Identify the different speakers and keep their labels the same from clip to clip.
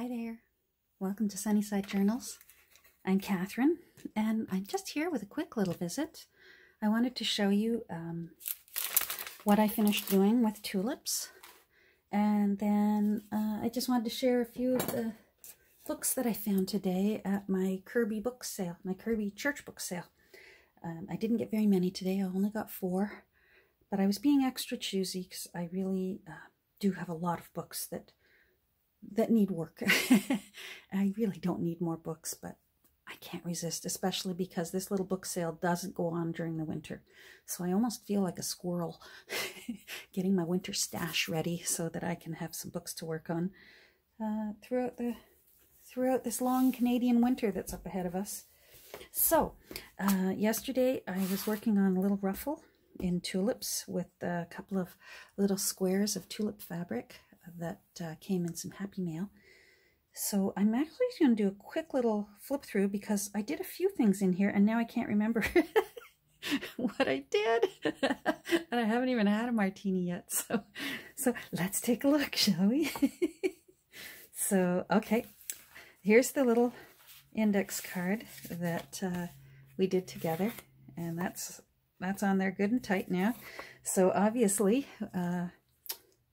Speaker 1: Hi there. Welcome to Sunnyside Journals. I'm Catherine, and I'm just here with a quick little visit. I wanted to show you um, what I finished doing with tulips, and then uh, I just wanted to share a few of the books that I found today at my Kirby book sale, my Kirby church book sale. Um, I didn't get very many today, I only got four, but I was being extra choosy because I really uh, do have a lot of books that that need work. I really don't need more books, but I can't resist, especially because this little book sale doesn't go on during the winter. So I almost feel like a squirrel getting my winter stash ready so that I can have some books to work on uh, throughout the throughout this long Canadian winter that's up ahead of us. So, uh, yesterday I was working on a little ruffle in tulips with a couple of little squares of tulip fabric that uh, came in some happy mail. So I'm actually going to do a quick little flip through because I did a few things in here and now I can't remember what I did. and I haven't even had a martini yet. So, so let's take a look, shall we? so, okay, here's the little index card that uh, we did together. And that's that's on there good and tight now. So obviously, uh,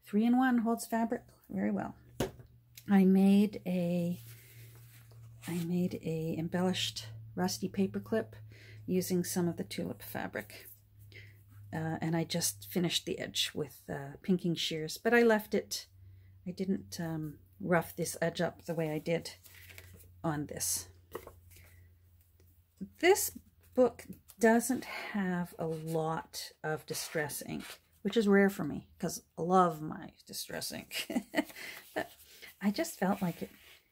Speaker 1: Three in one holds fabric very well. I made a I made a embellished rusty paper clip using some of the tulip fabric. Uh, and I just finished the edge with uh, pinking shears, but I left it, I didn't um, rough this edge up the way I did on this. This book doesn't have a lot of distress ink which is rare for me because I love my distress ink. but I just felt like it,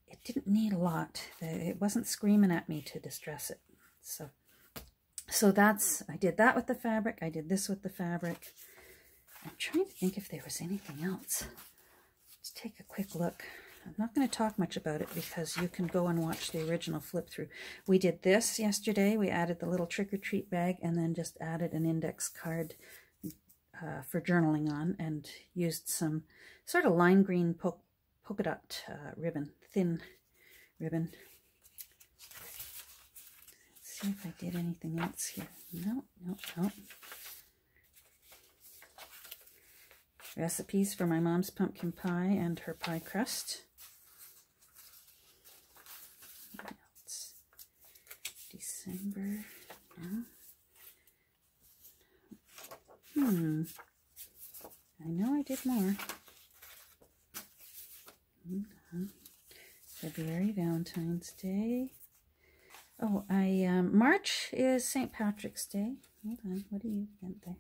Speaker 1: it didn't need a lot. It wasn't screaming at me to distress it. So, so that's, I did that with the fabric. I did this with the fabric. I'm trying to think if there was anything else. Let's take a quick look. I'm not going to talk much about it because you can go and watch the original flip through. We did this yesterday. We added the little trick-or-treat bag and then just added an index card uh, for journaling on and used some sort of lime green po polka dot uh, ribbon, thin ribbon. Let's see if I did anything else here. No, no, no. Recipes for my mom's pumpkin pie and her pie crust. December. No. I know I did more. Mm-hmm. February, Valentine's Day. Oh, I, um, March is St. Patrick's Day. Hold on, what do you get there?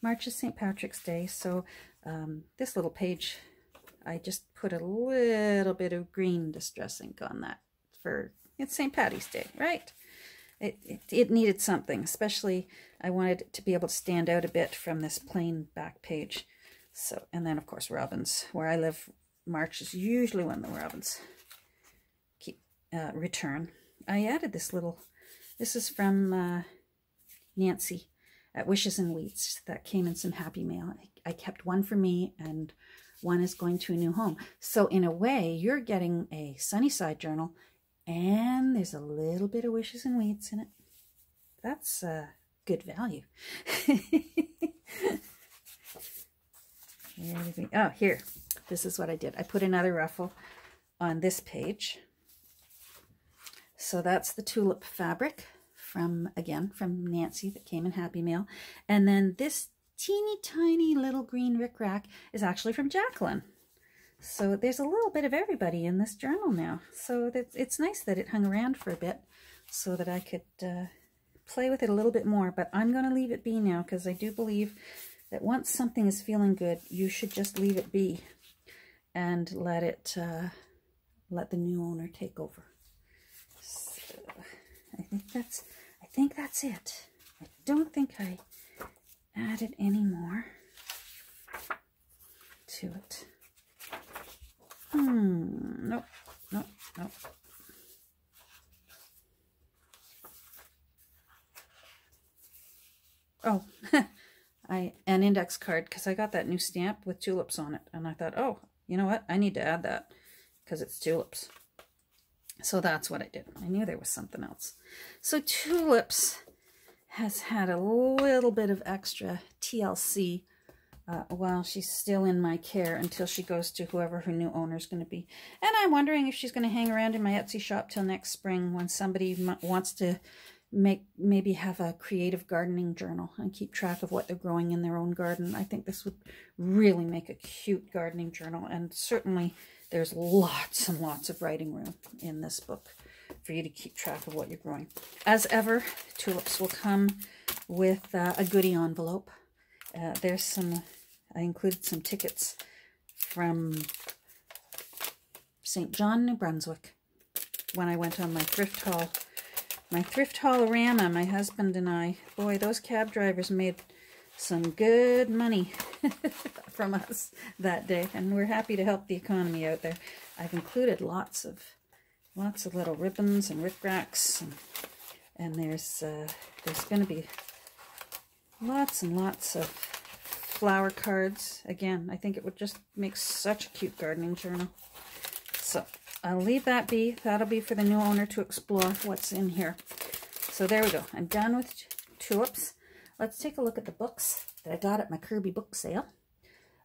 Speaker 1: March is St. Patrick's Day, so um, this little page, I just put a little bit of green distress ink on that for, it's St. Patty's Day, right? It, it, it, needed something, especially I wanted it to be able to stand out a bit from this plain back page. So, and then of course robins. Where I live, March is usually when the robins keep uh, return. I added this little, this is from uh, Nancy at Wishes and Weeds that came in some happy mail. I, I kept one for me and one is going to a new home. So in a way, you're getting a Sunnyside journal and there's a little bit of wishes and weeds in it. That's uh, good value. oh, here. This is what I did. I put another ruffle on this page. So that's the tulip fabric from, again, from Nancy that came in Happy Mail. And then this teeny tiny little green rickrack is actually from Jacqueline. So there's a little bit of everybody in this journal now. So it's, it's nice that it hung around for a bit so that I could uh, play with it a little bit more. But I'm going to leave it be now because I do believe that once something is feeling good, you should just leave it be and let it, uh, let the new owner take over. So I think that's, I think that's it. I don't think I added any more to it. Hmm, nope, nope, nope. Oh, I an index card because I got that new stamp with tulips on it. And I thought, oh, you know what? I need to add that because it's tulips. So that's what I did. I knew there was something else. So tulips has had a little bit of extra TLC uh, while she's still in my care until she goes to whoever her new owner is going to be. And I'm wondering if she's going to hang around in my Etsy shop till next spring when somebody wants to make maybe have a creative gardening journal and keep track of what they're growing in their own garden. I think this would really make a cute gardening journal and certainly there's lots and lots of writing room in this book for you to keep track of what you're growing. As ever, tulips will come with uh, a goodie envelope. Uh, there's some, I included some tickets from St. John, New Brunswick when I went on my thrift haul my thrift haulorama, my husband and I, boy, those cab drivers made some good money from us that day, and we're happy to help the economy out there. I've included lots of lots of little ribbons and rickracks, and, and there's uh, there's going to be lots and lots of flower cards. Again, I think it would just make such a cute gardening journal. So I'll leave that be. That'll be for the new owner to explore what's in here. So there we go. I'm done with tulips. Let's take a look at the books that I got at my Kirby book sale.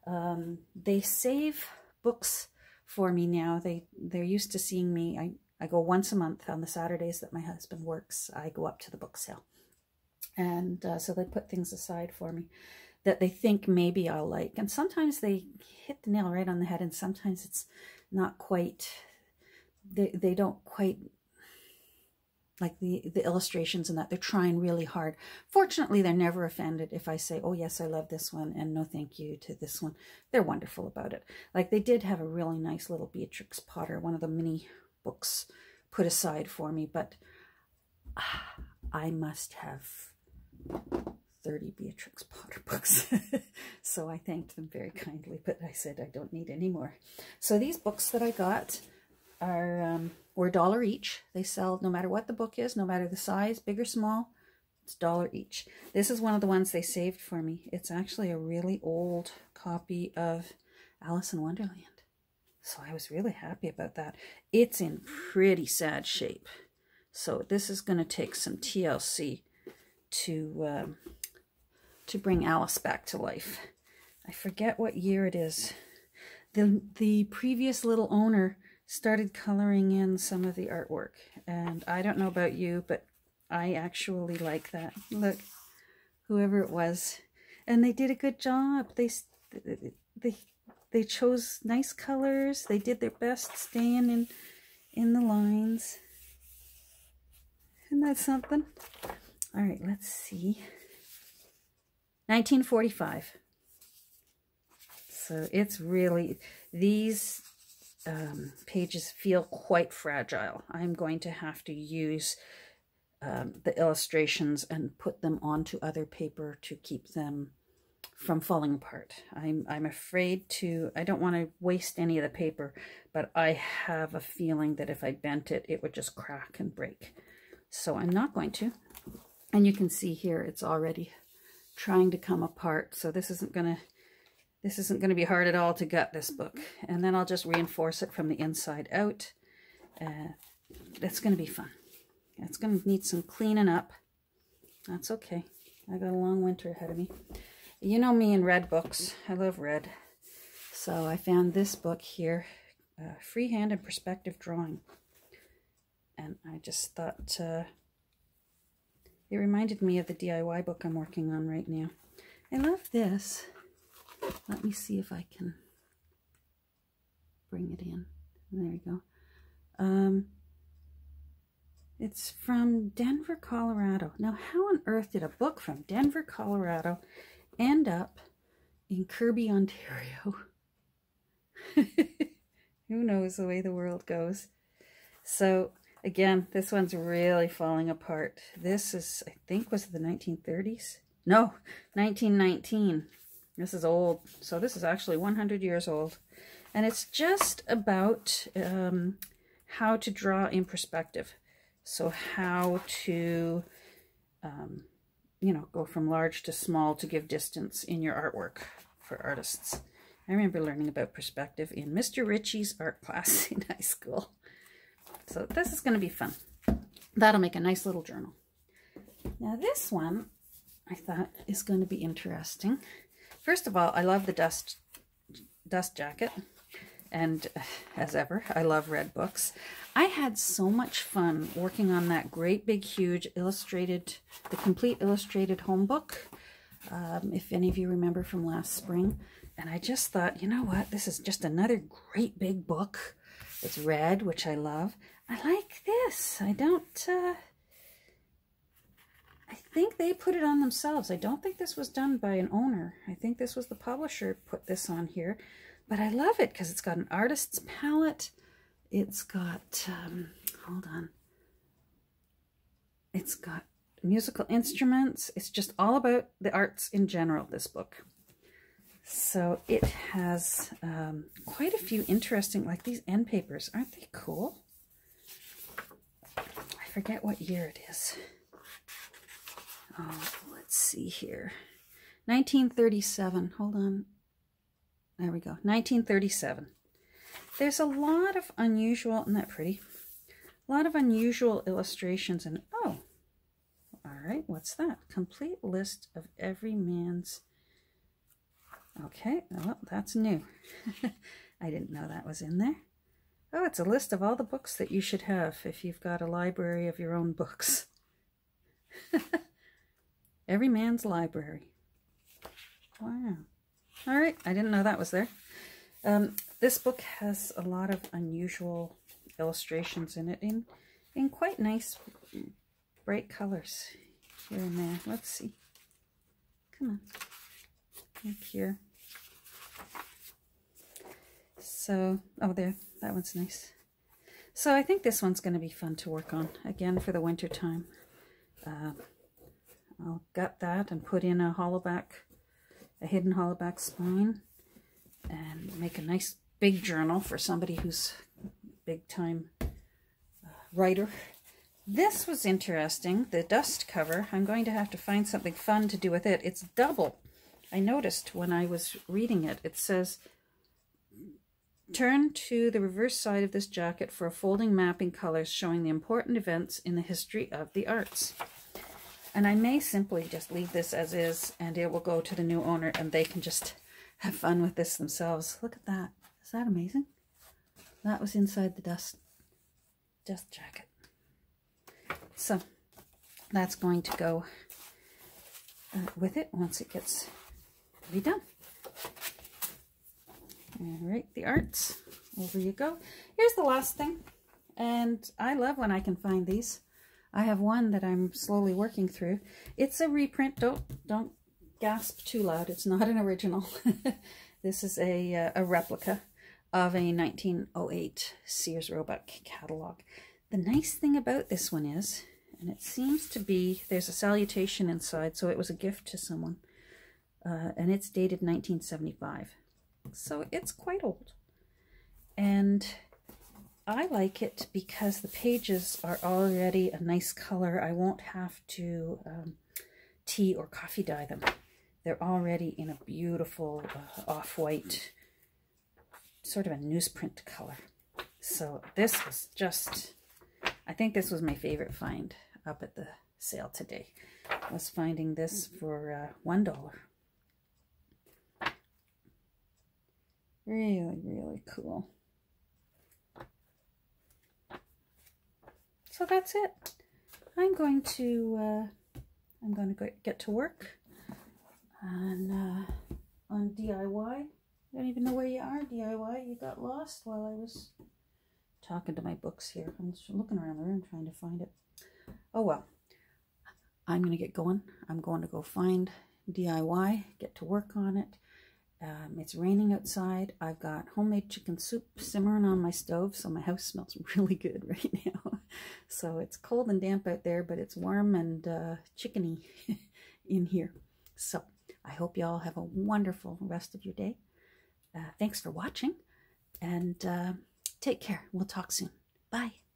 Speaker 1: Um, they save books for me now. They, they're used to seeing me. I, I go once a month on the Saturdays that my husband works. I go up to the book sale. And uh, so they put things aside for me that they think maybe I'll like. And sometimes they hit the nail right on the head and sometimes it's not quite they, they don't quite like the, the illustrations and that they're trying really hard. Fortunately, they're never offended if I say, oh, yes, I love this one and no thank you to this one. They're wonderful about it. Like they did have a really nice little Beatrix Potter, one of the mini books put aside for me, but ah, I must have 30 Beatrix Potter books. so I thanked them very kindly, but I said I don't need any more. So these books that I got are um, were a dollar each. They sell no matter what the book is, no matter the size, big or small, it's dollar each. This is one of the ones they saved for me. It's actually a really old copy of Alice in Wonderland. So I was really happy about that. It's in pretty sad shape. So this is going to take some TLC to um, to bring Alice back to life. I forget what year it is. The, the previous little owner started coloring in some of the artwork. And I don't know about you, but I actually like that. Look, whoever it was. And they did a good job. They, they, they chose nice colors. They did their best staying in, in the lines. Isn't that something? All right, let's see. 1945. So it's really, these um, pages feel quite fragile. I'm going to have to use um, the illustrations and put them onto other paper to keep them from falling apart. I'm, I'm afraid to, I don't want to waste any of the paper, but I have a feeling that if I bent it, it would just crack and break. So I'm not going to. And you can see here, it's already trying to come apart. So this isn't going to this isn't going to be hard at all to gut this book. And then I'll just reinforce it from the inside out. Uh, that's going to be fun. It's going to need some cleaning up. That's okay. I got a long winter ahead of me. You know me and red books. I love red. So I found this book here, uh, Freehand and Perspective Drawing. And I just thought uh, it reminded me of the DIY book I'm working on right now. I love this. Let me see if I can bring it in. There we go. Um, it's from Denver, Colorado. Now, how on earth did a book from Denver, Colorado end up in Kirby, Ontario? Who knows the way the world goes? So, again, this one's really falling apart. This is, I think, was the 1930s? No, 1919. This is old. So this is actually 100 years old. And it's just about um, how to draw in perspective. So how to, um, you know, go from large to small to give distance in your artwork for artists. I remember learning about perspective in Mr. Ritchie's art class in high school. So this is going to be fun. That'll make a nice little journal. Now this one I thought is going to be interesting. First of all, I love the dust dust jacket. And as ever, I love red books. I had so much fun working on that great big huge illustrated, the complete illustrated home book. Um, if any of you remember from last spring. And I just thought, you know what, this is just another great big book. It's red, which I love. I like this. I don't, uh, I think they put it on themselves. I don't think this was done by an owner. I think this was the publisher put this on here. But I love it because it's got an artist's palette. It's got, um, hold on. It's got musical instruments. It's just all about the arts in general, this book. So it has um, quite a few interesting, like these end papers. Aren't they cool? Forget what year it is. Oh, let's see here. 1937. Hold on. There we go. 1937. There's a lot of unusual, isn't that pretty? A lot of unusual illustrations and, oh, all right, what's that? Complete list of every man's, okay, well, that's new. I didn't know that was in there. Oh, it's a list of all the books that you should have if you've got a library of your own books. Everyman's Library. Wow. All right, I didn't know that was there. Um, this book has a lot of unusual illustrations in it in, in quite nice bright colors here and there. Let's see. Come on. Like here. So, oh there, that one's nice. So I think this one's going to be fun to work on, again, for the winter time. Uh, I'll gut that and put in a hollow back a hidden hollowback spine and make a nice big journal for somebody who's big time uh, writer. This was interesting, the dust cover. I'm going to have to find something fun to do with it. It's double. I noticed when I was reading it, it says, Turn to the reverse side of this jacket for a folding mapping colors showing the important events in the history of the arts. And I may simply just leave this as is and it will go to the new owner and they can just have fun with this themselves. Look at that. Is that amazing? That was inside the dust, dust jacket. So that's going to go uh, with it once it gets redone. All right, the arts. Over you go. Here's the last thing. And I love when I can find these. I have one that I'm slowly working through. It's a reprint. Don't don't gasp too loud. It's not an original. this is a, uh, a replica of a 1908 Sears Roebuck catalog. The nice thing about this one is, and it seems to be, there's a salutation inside, so it was a gift to someone. Uh, and it's dated 1975. So it's quite old. And I like it because the pages are already a nice color. I won't have to um, tea or coffee dye them. They're already in a beautiful uh, off-white, sort of a newsprint color. So this was just, I think this was my favorite find up at the sale today. I was finding this for uh, $1. Really, really cool. so that's it. I'm going to uh, I'm going to get to work on uh, on DIY. I don't even know where you are, DIY. You got lost while I was talking to my books here. I'm looking around the room trying to find it. Oh well. I'm going to get going. I'm going to go find DIY, get to work on it. Um, it's raining outside. I've got homemade chicken soup simmering on my stove, so my house smells really good right now. so it's cold and damp out there, but it's warm and uh, chickeny in here. So I hope you all have a wonderful rest of your day. Uh, thanks for watching, and uh, take care. We'll talk soon. Bye.